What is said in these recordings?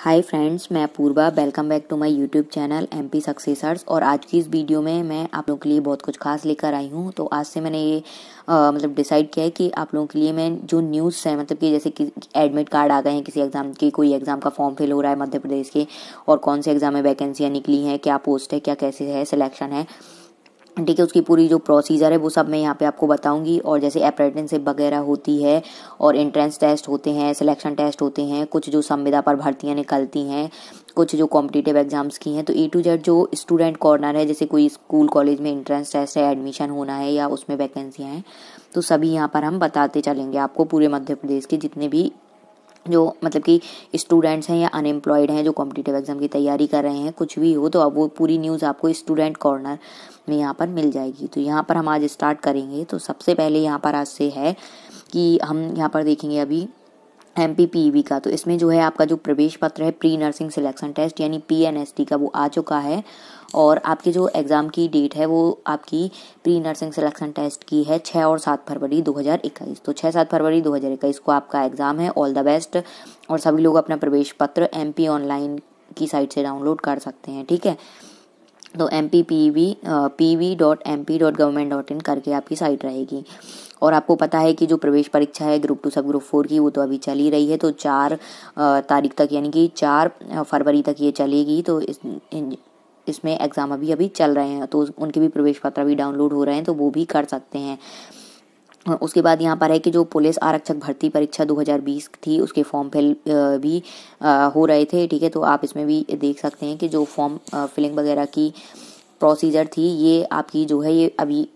हाय friends मैं Purva welcome back to my YouTube channel M P successors और आज की इस वीडियो में मैं आप लोगों के लिए बहुत कुछ खास लेकर आई हूँ। तो आज से मैंने ये आ, मतलब डिसाइड किया है कि आप लोगों के लिए मैं जो न्यूज़ है मतलब कि जैसे कि एडमिट कार्ड आ गए हैं किसी एग्ज़ाम के कोई एग्ज़ाम का फॉर्म फिल हो रहा है मध्य प्रदेश के और कौन से एग्ज़ाम में वैकेंसियाँ निकली हैं क्या पोस्ट है क्या कैसे है सिलेक्शन है। ठीक है, उसकी पूरी जो प्रोसीजर है, वो सब मैं यहाँ पे आपको बताऊँगी। और जैसे अप्रेंटिसशिप वगैरह होती है और एंट्रेंस टेस्ट होते हैं सिलेक्शन टेस्ट होते हैं, कुछ जो संविदा पर भर्तियाँ निकलती हैं, कुछ जो कॉम्पिटिटिव एग्ज़ाम्स की हैं तो ए टू जेड जो स्टूडेंट कॉर्नर है, जैसे कोई स्कूल कॉलेज में एंट्रेंस टेस्ट है एडमिशन होना है या उसमें वैकेंसियाँ हैं तो सभी यहाँ पर हम बताते चलेंगे आपको पूरे मध्य प्रदेश के जितने भी जो मतलब कि स्टूडेंट्स हैं या अनएम्प्लॉयड हैं, जो कॉम्पिटिटिव एग्ज़ाम की तैयारी कर रहे हैं, कुछ भी हो तो अब वो पूरी न्यूज़ आपको स्टूडेंट कॉर्नर में यहाँ पर मिल जाएगी। तो यहाँ पर हम आज स्टार्ट करेंगे। तो सबसे पहले यहाँ पर आज से है कि हम यहाँ पर देखेंगे अभी एम पी का। तो इसमें जो है आपका जो प्रवेश पत्र है प्री नर्सिंग सिलेक्शन टेस्ट यानी पी एन एस टी का वो आ चुका है और आपके जो एग्ज़ाम की डेट है वो आपकी प्री नर्सिंग सिलेक्शन टेस्ट की है छः और सात फरवरी 2021 तो छः सात फरवरी 2021 को आपका एग्ज़ाम है। ऑल द बेस्ट और सभी लोग अपना प्रवेश पत्र एम ऑनलाइन की साइट से डाउनलोड कर सकते हैं, ठीक है? तो M P P V P V dot M P dot government dot in करके आपकी साइट रहेगी। और आपको पता है कि जो प्रवेश परीक्षा है group two sub group four की, वो तो अभी चल ही रही है तो चार तारीख तक यानी कि चार फरवरी तक ये चलेगी तो इस इसमें एग्ज़ाम अभी अभी चल रहे हैं तो उनके भी प्रवेश पत्र अभी डाउनलोड हो रहे हैं तो वो भी कर सकते हैं। उसके बाद यहाँ पर है कि जो पुलिस आरक्षक भर्ती परीक्षा 2020 थी, उसके फॉर्म फिल भी हो रहे थे, ठीक है तो आप इसमें भी देख सकते हैं कि जो फॉर्म फिलिंग वगैरह की प्रोसीजर थी, ये आपकी जो है, ये अभी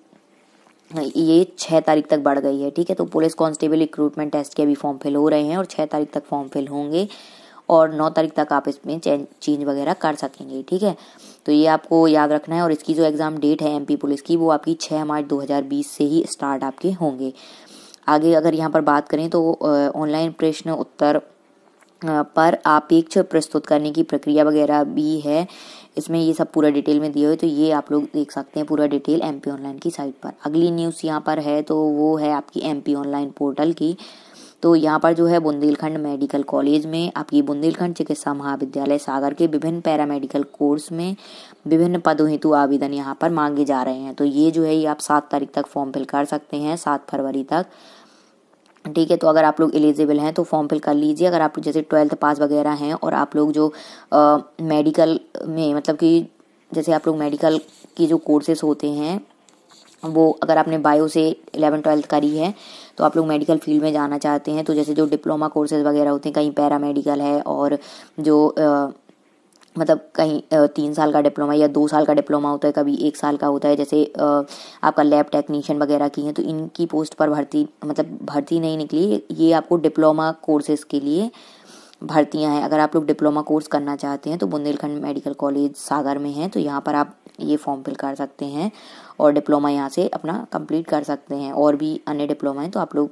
ये छः तारीख तक बढ़ गई है, ठीक है? तो पुलिस कांस्टेबल रिक्रूटमेंट टेस्ट के अभी फॉर्म फिल हो रहे हैं और छः तारीख तक फॉर्म फिल होंगे और नौ तारीख तक आप इसमें चेंज वगैरह कर सकेंगे, ठीक है? तो ये आपको याद रखना है और इसकी जो एग्ज़ाम डेट है एमपी पुलिस की, वो आपकी छः मार्च 2020 से ही स्टार्ट आपके होंगे। आगे अगर यहाँ पर बात करें तो ऑनलाइन प्रश्न उत्तर पर आपेक्ष प्रस्तुत करने की प्रक्रिया वगैरह भी है, इसमें ये सब पूरा डिटेल में दिए हुए तो ये आप लोग देख सकते हैं पूरा डिटेल एमपी ऑनलाइन की साइट पर। अगली न्यूज़ यहाँ पर है तो वो है आपकी एमपी ऑनलाइन पोर्टल की। तो यहाँ पर जो है बुंदेलखंड मेडिकल कॉलेज में आपकी बुंदेलखंड चिकित्सा महाविद्यालय सागर के विभिन्न पैरामेडिकल कोर्स में विभिन्न पदों हेतु आवेदन यहाँ पर मांगे जा रहे हैं। तो ये जो है, ये आप सात तारीख तक फॉर्म फिल कर सकते हैं, सात फरवरी तक। ठीक है तो अगर आप लोग एलिजिबल हैं तो फॉर्म फिल कर लीजिए। अगर आप जैसे ट्वेल्थ पास वगैरह हैं और आप लोग जो मेडिकल में मतलब कि जैसे आप लोग मेडिकल की जो कोर्सेज होते हैं वो अगर आपने बायो से इलेवन ट्वेल्थ करी है तो आप लोग मेडिकल फ़ील्ड में जाना चाहते हैं तो जैसे जो डिप्लोमा कोर्सेज वगैरह होते हैं कहीं पैरा मेडिकल है और जो आ, मतलब कहीं तीन साल का डिप्लोमा या दो साल का डिप्लोमा होता है, कभी एक साल का होता है, जैसे आपका लैब टेक्नीशियन वगैरह की है तो इनकी पोस्ट पर भर्ती मतलब भर्ती नहीं निकली, ये आपको डिप्लोमा कोर्सेज के लिए भर्तियाँ हैं। अगर आप लोग डिप्लोमा कोर्स करना चाहते हैं तो बुंदेलखंड मेडिकल कॉलेज सागर में है तो यहाँ पर आप ये फॉर्म फिल कर सकते हैं और डिप्लोमा यहाँ से अपना कंप्लीट कर सकते हैं। और भी अन्य डिप्लोमा हैं तो आप लोग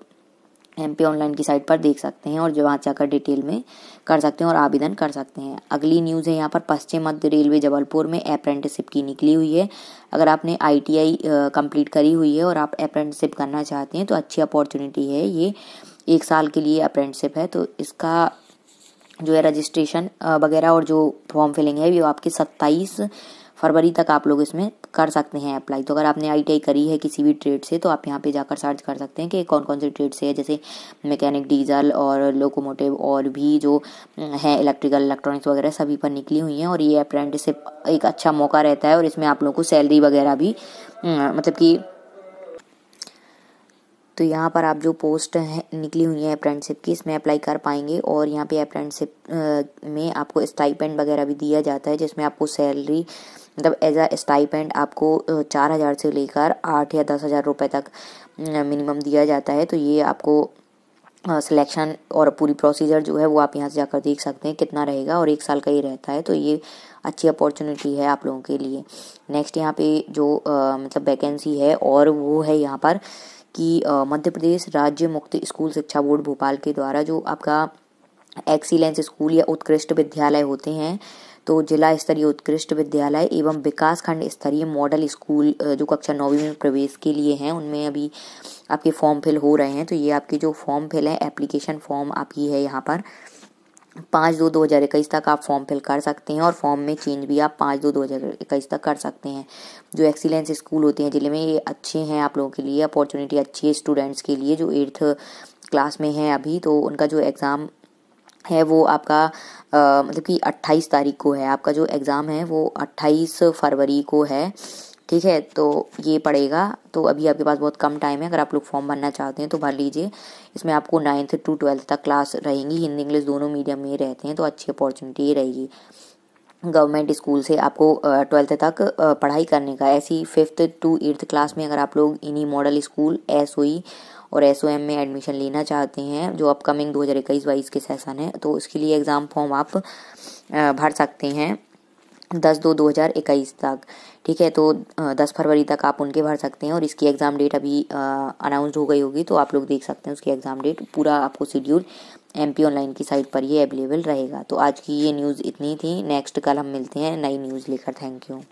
एम पी ऑनलाइन की साइट पर देख सकते हैं और वहाँ जाकर डिटेल में कर सकते हैं और आवेदन कर सकते हैं। अगली न्यूज़ है यहाँ पर पश्चिम मध्य रेलवे जबलपुर में अप्रेंटिसशिप की निकली हुई है। अगर आपने आई टी आई कंप्लीट करी हुई है और आप अप्रेंटिसशिप करना चाहते हैं तो अच्छी अपॉर्चुनिटी है ये। एक साल के लिए अप्रेंटिसशिप है तो इसका जो है रजिस्ट्रेशन वगैरह और जो फॉर्म फिलिंग है वो आपकी सत्ताईस फरवरी तक आप लोग इसमें कर सकते हैं अप्लाई तो अगर आपने आई करी है किसी भी ट्रेड से तो आप यहाँ पे जाकर सर्च कर सकते हैं कि कौन कौन से ट्रेड से है, जैसे मैकेनिक डीजल और लोकोमोटिव और भी जो है इलेक्ट्रिकल इलेक्ट्रॉनिक्स वगैरह, सभी पर निकली हुई हैं और ये अप्रेंटिसशिप एक अच्छा मौका रहता है और इसमें आप लोगों को सैलरी वगैरह भी मतलब कि तो यहाँ पर आप जो पोस्ट है, निकली हुई है अप्रेंटशिप की, इसमें अप्लाई कर पाएँगे और यहाँ पे अप्रेंटशिप में आपको स्टाइपेंड वगैरह भी दिया जाता है, जिसमें आपको सैलरी मतलब एज अ स्टाइपेंड आपको चार हज़ार से लेकर आठ या दस हज़ार रुपये तक मिनिमम दिया जाता है। तो ये आपको सिलेक्शन और पूरी प्रोसीजर जो है वो आप यहाँ से जाकर देख सकते हैं कितना रहेगा और एक साल का ही रहता है। तो ये अच्छी अपॉर्चुनिटी है आप लोगों के लिए। नेक्स्ट यहाँ पे जो आ, मतलब वैकेंसी है और वो है यहाँ पर कि मध्य प्रदेश राज्य मुक्त स्कूल शिक्षा बोर्ड भोपाल के द्वारा जो आपका एक्सीलेंस स्कूल या उत्कृष्ट विद्यालय होते हैं तो जिला स्तरीय उत्कृष्ट विद्यालय एवं विकास खंड स्तरीय मॉडल स्कूल जो कक्षा नौवीं में प्रवेश के लिए हैं, उनमें अभी आपके फॉर्म फिल हो रहे हैं तो ये आपकी जो फॉर्म फिल है, एप्लीकेशन फॉर्म आपकी है यहाँ पर। पाँच दो दो हज़ार इक्कीस तक आप फॉर्म फिल कर सकते हैं और फॉर्म में चेंज भी आप पाँच दो दो हज़ार इक्कीस तक कर सकते हैं। जो एक्सीलेंस स्कूल होते हैं, ज़िले में ये अच्छे हैं आप लोगों के लिए, अपॉर्चुनिटी अच्छी है स्टूडेंट्स के लिए, जो एट्थ क्लास में हैं अभी तो उनका जो एग्ज़ाम है वो आपका मतलब कि अट्ठाईस तारीख को है। आपका जो एग्ज़ाम है वो अट्ठाईस फरवरी को है, ठीक है? तो ये पड़ेगा। तो अभी आपके पास बहुत कम टाइम है। अगर आप लोग फॉर्म भरना चाहते हैं तो भर लीजिए। इसमें आपको नाइन्थ टू ट्वेल्थ तक क्लास रहेंगी। हिंदी, इंग्लिश दोनों मीडियम में रहते हैं तो अच्छी अपॉर्चुनिटी रहेगी। गवर्नमेंट स्कूल से आपको ट्वेल्थ तक पढ़ाई करने का। ऐसी फिफ्थ टू एट्थ क्लास में अगर आप लोग इन्हीं मॉडल स्कूल एस और एस में एडमिशन लेना चाहते हैं, जो अपकमिंग दो हज़ार इक्कीस बाईस के सेशन है तो उसके लिए एग्ज़ाम फॉर्म आप भर सकते हैं दस दो दो हज़ार इक्कीस तक, ठीक है? तो दस फरवरी तक आप उनके भर सकते हैं और इसकी एग्ज़ाम डेट अभी अनाउंस हो गई होगी तो आप लोग देख सकते हैं उसकी एग्ज़ाम डेट पूरा आपको शेड्यूल एम पी ऑनलाइन की साइट पर ये अवेलेबल रहेगा। तो आज की ये न्यूज़ इतनी थी नेक्स्ट कल हम मिलते हैं, नई न्यूज़ लेकर थैंक यू